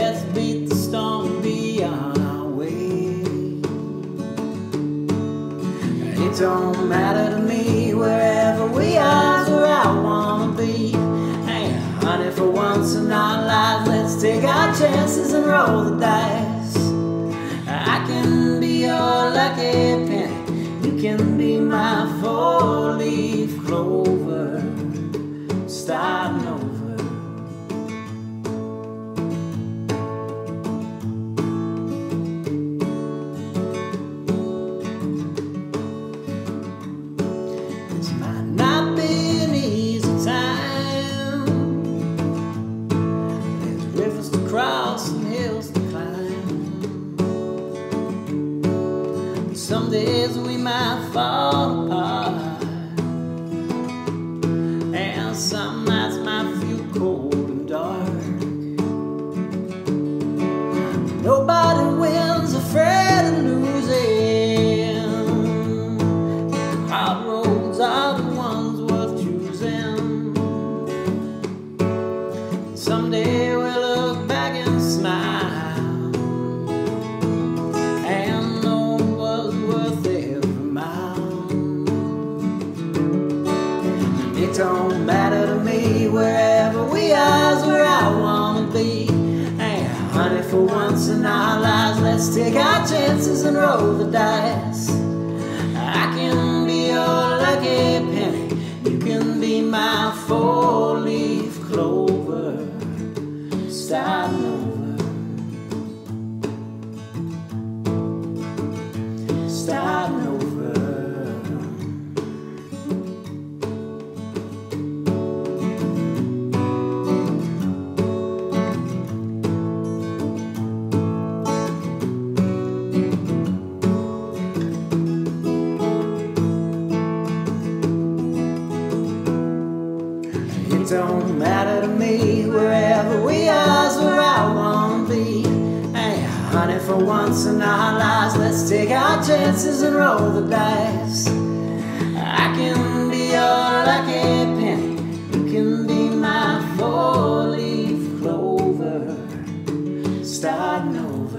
Let's beat the storm be on our way. It don't matter to me wherever we are, where I wanna be. Hey, honey, for once in our lives, let's take our chances and roll the dice. I can be your lucky penny, you can be my four-leaf clover, Some days we might fall apart, and some nights might feel cold and dark. Nobody wins afraid of losing. Hard roads are the ones worth choosing. Someday we'll chances and roll the dice. I can be your lucky penny, you can be my four-leaf clover, starting over, starting over. Once in our lives, let's take our chances and roll the dice. I can be your lucky penny, you can be my four-leaf clover, starting over, starting over.